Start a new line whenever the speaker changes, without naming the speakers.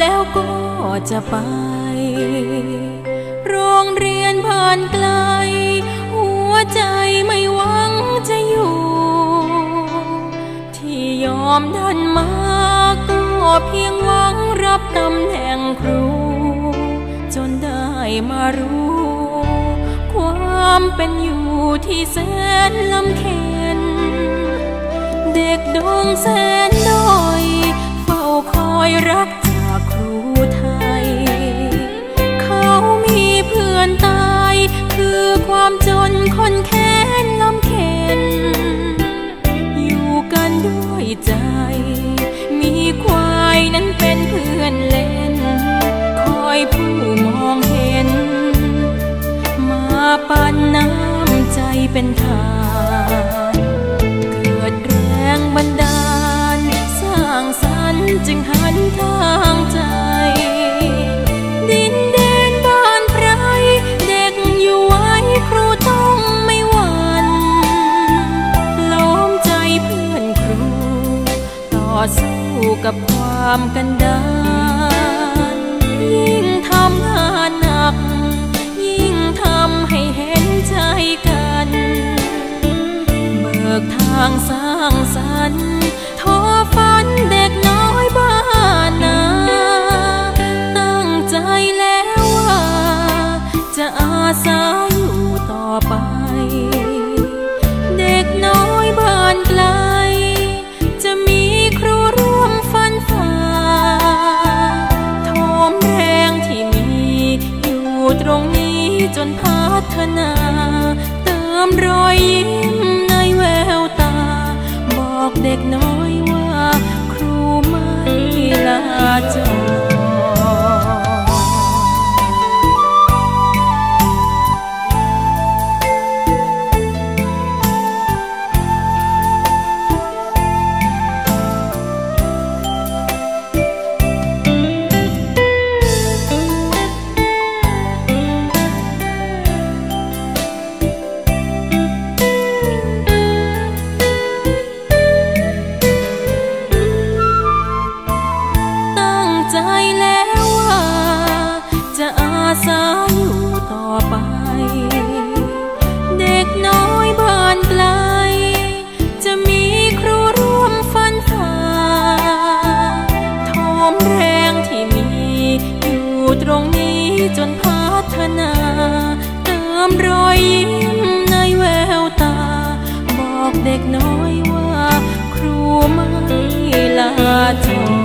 แล้วก็จะไป โรงเรียนผ่านไกล หัวใจไม่หวังจะอยู่ ที่ยอมดันมาก็เพียงหวังรับตำแหน่งครู จนได้มารู้ ความเป็นอยู่ที่แสนลำเค็นเด็กดวงแสนด้อย เฝ้าคอยรัก คนแค้ กับความกันดารยิ่งทำงานหนัก ยิ่งทำให้เห็นใจกันเบิกทางสร้างสรรค์ท้อฝันเด็กน้อยบ้านนาตั้งใจแล้วว่า จะอาสาอยู่ต่อไป เด็กน้อยบ้านไกลจะมี ตรงนี้จนพัฒนา เติมรอยยิ้มในแววตา บอกเด็กน้อยว่า ครูไม่ลาจอ สาอยู่ต่อไป เด็กน้อยบ้านไกล จะมีครูร่วมฟันฝ่าโทมแรงที่มี อยู่ตรงนี้จนพัฒนา เติมรอยยิ้มในแววตา บอกเด็กน้อยว่า ครูไม่ลาจอ